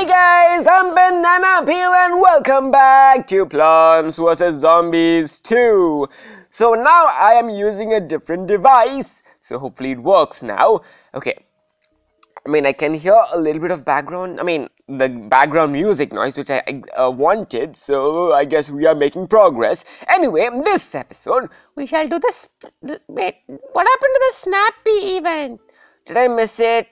Hey guys, I'm Banana Peel and welcome back to Plants vs Zombies 2. So now I am using a different device, so hopefully it works now. Okay, I mean I can hear a little bit of background, I mean the background music noise which I uh, wanted, so I guess we are making progress. Anyway, in this episode, we shall do this. Wait, what happened to the Snappy event? Did I miss it?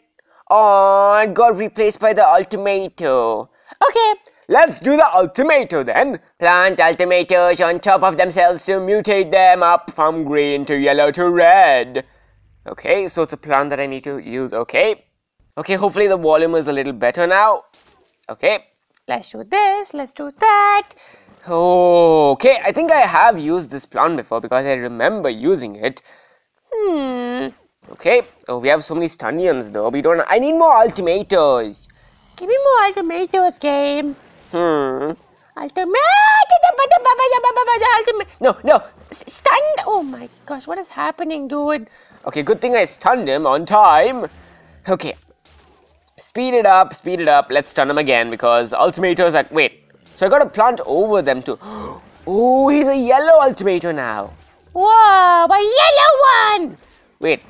It got replaced by the Ultomato. Okay, let's do the Ultomato then. Plant Ultomatos on top of themselves to mutate them up from green to yellow to red. Okay, so it's a plant that I need to use, okay. Okay, hopefully the volume is a little better now. Okay, let's do this, let's do that. Okay, I think I have used this plant before because I remember using it. Hmm, Okay. Oh, we have so many Stunions though. We don't. I need more Ultomatos. Give me more Ultomatos, game. Hmm. Ultimate. No, no. Stunned. Oh my gosh, what is happening, dude? Okay, good thing I stunned him on time. Okay. Speed it up, speed it up. Let's stun him again because Ultomatos at. Wait. So I got to plant over them too. Oh, he's a yellow Ultomato now. Whoa, a yellow one! Wait,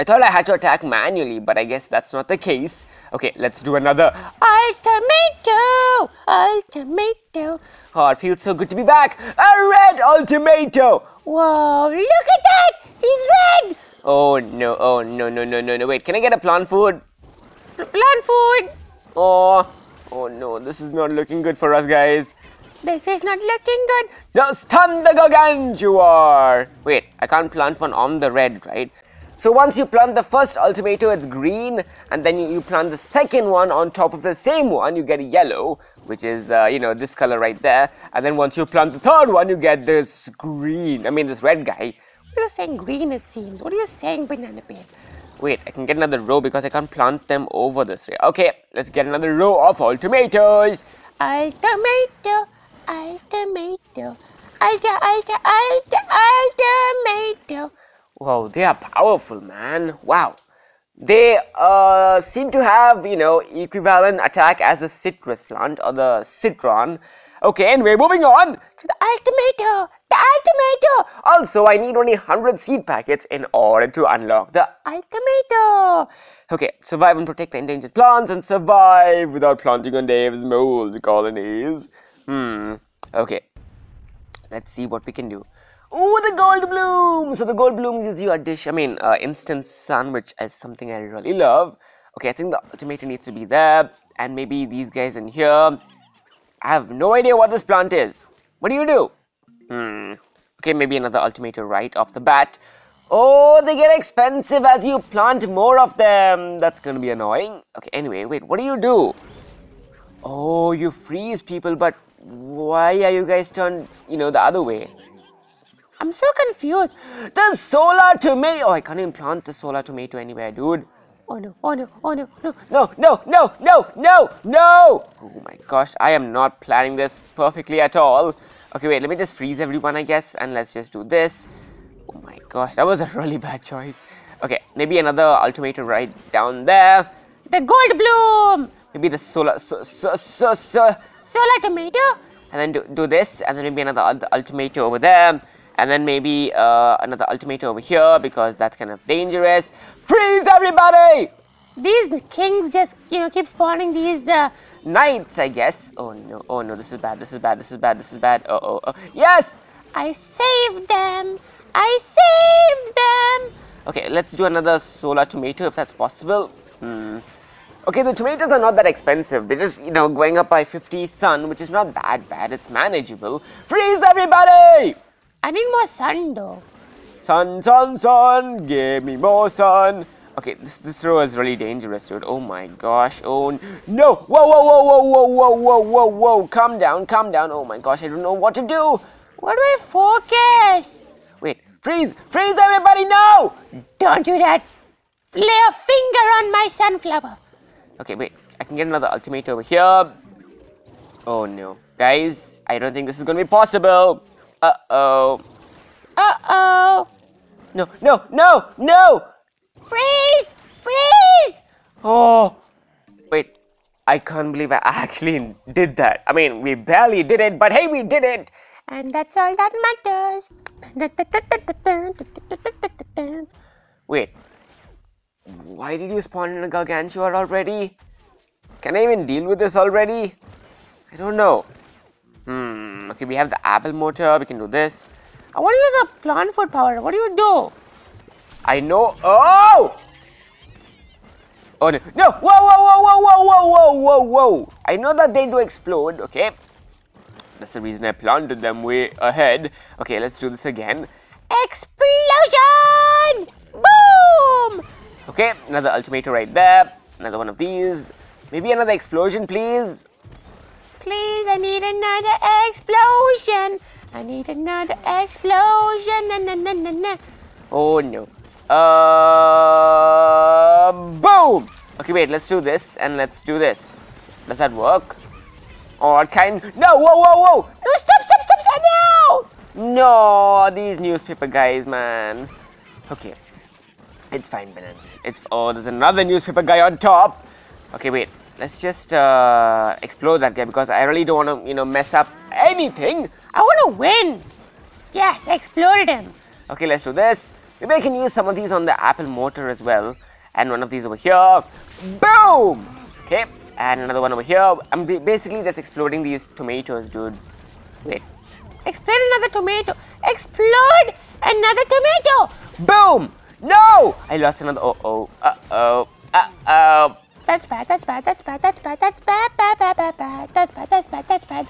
I thought I had to attack manually, but I guess that's not the case. Okay, let's do another Ultomato! Ultomato! Oh, it feels so good to be back! A red Ultomato! Whoa, look at that! He's red! Oh no, oh no, no, no, no, no. Wait, can I get a plant food? Plant food! Oh, oh no, this is not looking good for us, guys. This is not looking good. No, stun the Gargantuar! Wait, I can't plant one on the red, right? So once you plant the first Ultomato, it's green, and then you, you, plant the second one on top of the same one, you get yellow, which is, uh, you know, this color right there. And then once you plant the third one, you get this green, I mean this red guy. What are you saying green it seems? What are you saying banana peel? Wait, I can get another row because I can't plant them over this way. Okay, let's get another row of Ultomato, Ulta, Ulta, Ulta, Ultomato. Wow, they are powerful, man. Wow. They uh, seem to have, you know, equivalent attack as the citrus plant or the citron. Okay, anyway, moving on to the Ultomato. The Ultomato. Also, I need only 100 seed packets in order to unlock the Ultomato. Okay, survive and protect the endangered plants and survive without planting on Dave's mold colonies. Hmm, okay. Let's see what we can do. Ooh, the gold bloom! So the gold bloom gives you a dish, I mean, uh, instant sun, which is something I really love. Okay, I think the ultimator needs to be there, and maybe these guys in here. I have no idea what this plant is. What do you do? Hmm. Okay, maybe another ultimator right off the bat. Oh, they get expensive as you plant more of them. That's gonna be annoying. Okay, anyway, wait, what do you do? Oh, you freeze people, but why are you guys turned, you know, the other way? I'm so confused. The solar tomato. Oh, I can't even plant the solar tomato anywhere, dude. Oh no, oh no, oh no, no, no, no, no, no, no, no. Oh my gosh, I am not planning this perfectly at all. Okay, wait, let me just freeze everyone, I guess, and let's just do this. Oh my gosh, that was a really bad choice. Okay, maybe another ultimatum right down there. The gold bloom. Maybe the solar, so, so, so, so, solar tomato. And then do, do this, and then maybe another ultimatum over there and then maybe uh, another ultimate over here because that's kind of dangerous. Freeze everybody! These kings just, you know, keep spawning these uh, knights, I guess. Oh no, oh no, this is bad, this is bad, this is bad, this is bad. Oh, oh, oh. Yes! I saved them! I saved them! Okay, let's do another solar tomato if that's possible. Hmm. Okay, the tomatoes are not that expensive. They're just, you know, going up by 50 sun, which is not that bad. It's manageable. Freeze everybody! I need more sun though. Sun, sun, sun, give me more sun. Okay, this this row is really dangerous, dude. Oh my gosh. Oh no! Whoa, whoa, whoa, whoa, whoa, whoa, whoa, whoa, whoa! Calm down, calm down. Oh my gosh, I don't know what to do. What do I focus? Wait, freeze, freeze, everybody! No! Don't do that. Lay a finger on my sunflower. Okay, wait. I can get another ultimate over here. Oh no, guys! I don't think this is gonna be possible. Uh-oh. Uh-oh. No, no, no, no! Freeze! Freeze! Oh. Wait. I can't believe I actually did that. I mean, we barely did it, but hey, we did it. And that's all that matters. Wait, why did you spawn in a gargantuar already? Can I even deal with this already? I don't know. Okay, we have the apple mortar, we can do this. I want to use a plant food power. What do you do? I know. Oh! Oh no! No! Whoa! Whoa! Whoa! Whoa! Whoa! Whoa! Whoa! Whoa! I know that they do explode. Okay, that's the reason I planted them way ahead. Okay, let's do this again. Explosion! Boom! Okay, another ultimator right there. Another one of these. Maybe another explosion, please. Please, I need another explosion. I need another explosion. Na, na, na, na, na. Oh no. Uh, boom! Okay, wait, let's do this and let's do this. Does that work? Or kind? No, whoa, whoa, whoa! No, stop, stop, stop, stop, no! No, these newspaper guys, man. Okay, it's fine, Benin. It's oh, there's another newspaper guy on top. Okay, wait. Let's just uh, explode that guy because I really don't want to, you know, mess up anything. I want to win. Yes, I exploded him. Okay, let's do this. Maybe I can use some of these on the Apple mortar as well. And one of these over here. Boom! Okay, and another one over here. I'm basically just exploding these tomatoes, dude. Wait. Explode another tomato. Explode another tomato. Boom! No! I lost another. Uh oh. Uh oh. Uh oh. That's bad. That's bad. That's bad. That's bad. That's bad. Bad. Bad. Bad. Bad. That's bad. That's bad. That's bad.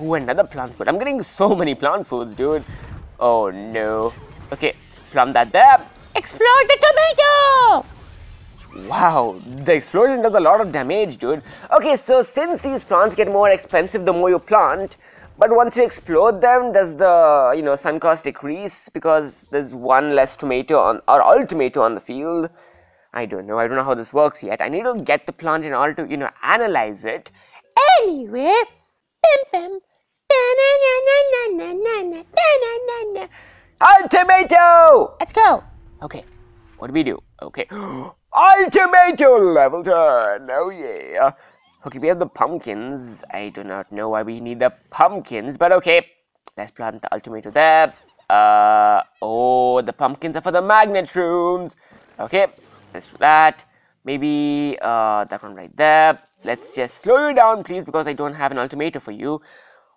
Ooh, another plant food. I'm getting so many plant foods, dude. Oh no. Okay, from that there. Explode the tomato! Wow, the explosion does a lot of damage, dude. Okay, so since these plants get more expensive the more you plant, but once you explode them, does the, you know, sun cost decrease because there's one less tomato on, or all tomato on the field? I don't know. I don't know how this works yet. I need to get the plant in order to, you know, analyze it. Anyway, pim pim. Ultomato! Let's go. Okay, what do we do? Okay, ultomato level turn. Oh yeah. Okay, we have the pumpkins. I do not know why we need the pumpkins, but okay. Let's plant the ultomato there. Uh, oh, the pumpkins are for the magnet shrooms. Okay, let's that. Maybe uh, that one right there. Let's just slow you down, please, because I don't have an Ultomato for you.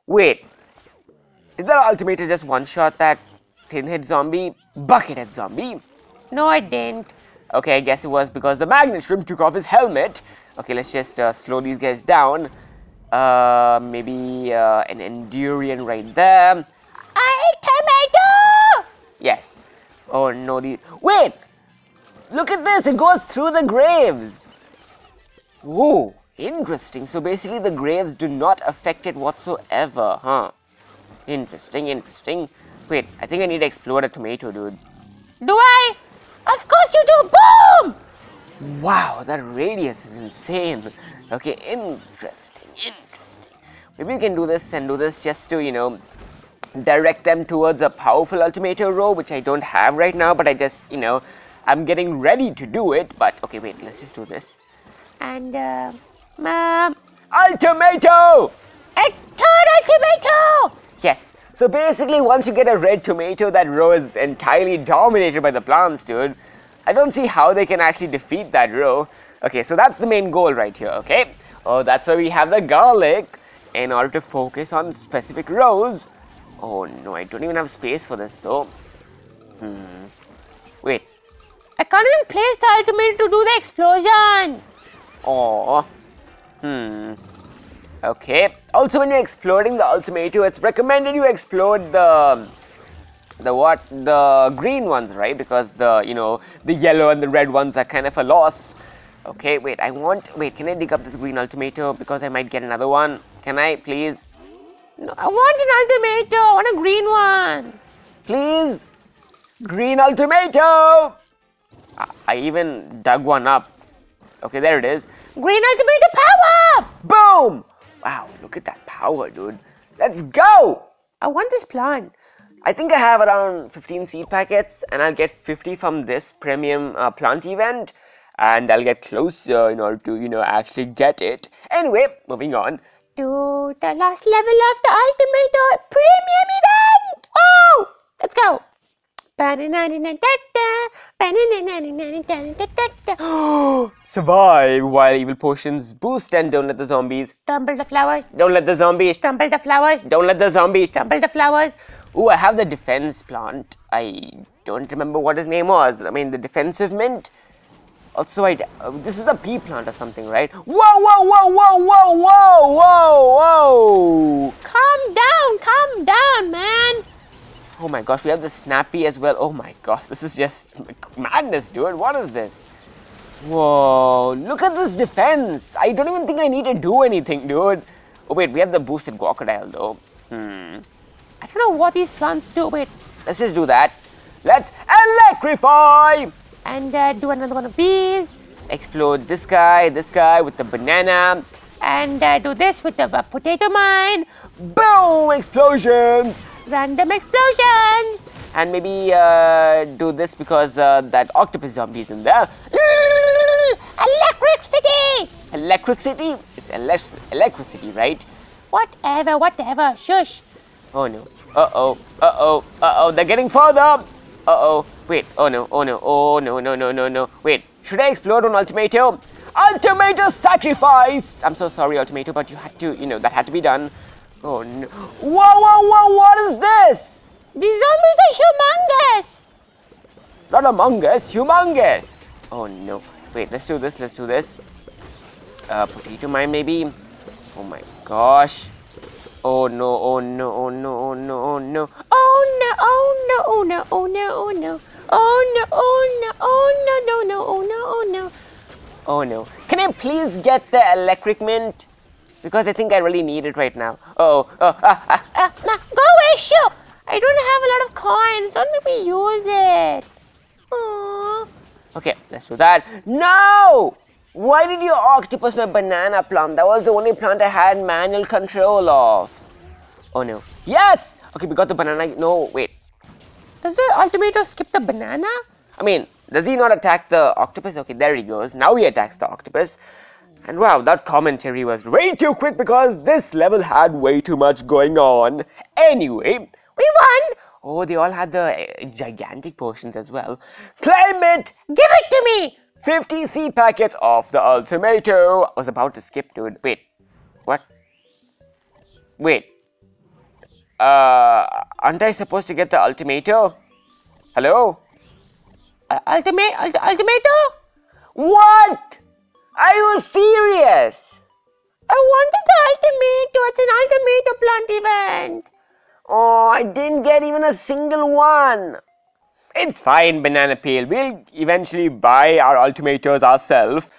Wait, did that Ultomato just one-shot that tin-head zombie? Buckethead zombie? No, I didn't. Okay, I guess it was because the magnet shroom took off his helmet. Okay, let's just uh, slow these guys down. Uh, maybe uh, an Endurian right there. I tomato! Yes. Oh no, the wait! Look at this, it goes through the graves. Whoa, interesting. So basically the graves do not affect it whatsoever, huh? Interesting, interesting. Wait, I think I need to explode a tomato, dude. Do I? Of course you do. Boom! Wow, that radius is insane. Okay, interesting, interesting. Maybe we can do this and do this just to, you know, direct them towards a powerful Ultomato row, which I don't have right now, but I just, you know, I'm getting ready to do it. But, okay, wait, let's just do this. And, uh, um, Ultomato! a tomato! Yes. So basically, once you get a red tomato, that row is entirely dominated by the plants, dude. I don't see how they can actually defeat that row. Okay, so that's the main goal right here, okay? Oh, that's why we have the garlic in order to focus on specific rows. Oh no, I don't even have space for this though. Even place the ultimate to do the explosion. Oh. Hmm. Okay. Also, when you're exploding the Ultomato, it's recommended you explode the the what the green ones, right? Because the you know the yellow and the red ones are kind of a loss. Okay, wait. I want. Wait, can I dig up this green Ultomato because I might get another one? Can I, please? No, I want an ultomato. I want a green one. Please, green Ultomato. I, even dug one up. Okay, there it is. Green ultomato power! Boom! Wow, look at that power, dude. Let's go! I want this plant. I think I have around 15 seed packets and I'll get 50 from this premium uh, plant event. and I'll get closer in order to, you know, actually get it. Anyway, moving on. To the last level of the Ultimate Premium event! Oh! Let's go! Survive while evil potions boost and don't let the zombies. Trample the flowers. Don't let the zombies. Trample the flowers. Don't let the zombies. Trample the flowers. Oh, I have the defense plant. I don't remember what his name was. I mean, the defensive mint. Also, I uh, this is the pea plant or something, right? Whoa, whoa, whoa, whoa, whoa, whoa, whoa, whoa! Calm down, calm down, man. Oh my gosh, we have the snappy as well. Oh my gosh, this is just madness, dude. What is this? Whoa, look at this defense. I don't even think I need to do anything, dude. Oh wait, we have the boosted crocodile though. Hmm. I don't know what these plants do. Wait. Let's just do that. Let's electrify! And uh, do another one of these. Explode this guy, this guy with the banana. And uh, do this with the uh, potato mine. Boom! Explosions! Random explosions! And maybe uh, do this because uh, that octopus zombie is in there. Electricity! Electricity? It's elec electricity, right? Whatever, whatever. Shush. Oh no. Uh-oh. Uh-oh. Uh-oh. They're getting further. Uh-oh. Wait. Oh no. Oh no. Oh no. No, no, no, no. Wait. Should I explode on Ultomato? Ultomato sacrifice! I'm so sorry, Ultomato, but you had to, you know, that had to be done. Oh no. Whoa, whoa, whoa, what is this? These zombies are humongous! Not among us, humongous! Oh no. Wait, let's do this, let's do this. Uh, potato mine maybe? Oh my gosh. Oh no, oh no, oh no, oh no, oh no. Oh no, oh no, oh no, oh no, oh no. Oh no, oh no, oh no, no, no, oh no, oh no. Oh no. Can I please get the electric mint? Because I think I really need it right now. Oh, oh, ah, ah. Nah, go away, shoo! I don't have a lot of coins. Don't make me use it. Aww. Okay, let's do that. No! Why did you octopus my banana plant? That was the only plant I had manual control of. Oh no. Yes! Okay, we got the banana. No, wait. Does the Ultomato skip the banana? I mean, does he not attack the octopus? Okay, there he goes. Now he attacks the octopus. And wow, that commentary was way too quick because this level had way too much going on. Anyway, we won! Oh, they all had the uh, gigantic potions as well. Claim it! Give it to me! 50 seed packets of the Ultomato. I was about to skip, dude. Wait. What? Wait. Uh, aren't I supposed to get the Ultomato? Hello? Uh, ultimate, ult Ultomato? What? Are you serious? I wanted the Ultomato. It's an Ultomato plant event. Oh, I didn't get even a single one. It's fine, Banana Peel. We'll eventually buy our Ultomatos ourselves.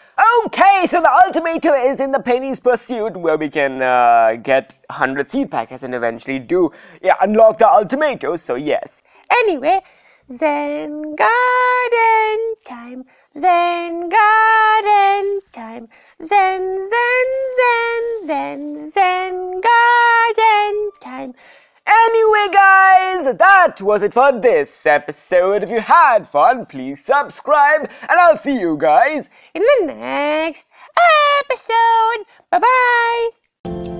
Okay, so the Ultomato is in the Penny's Pursuit where we can uh, get 100 seed packets and eventually do yeah, unlock the Ultomatos, so yes. Anyway, Zen Garden time, Zen Garden time, Zen, Zen, Zen, Zen, Zen Garden time. Anyway, guys, that was it for this episode. If you had fun, please subscribe, and I'll see you guys in the next episode. Bye bye.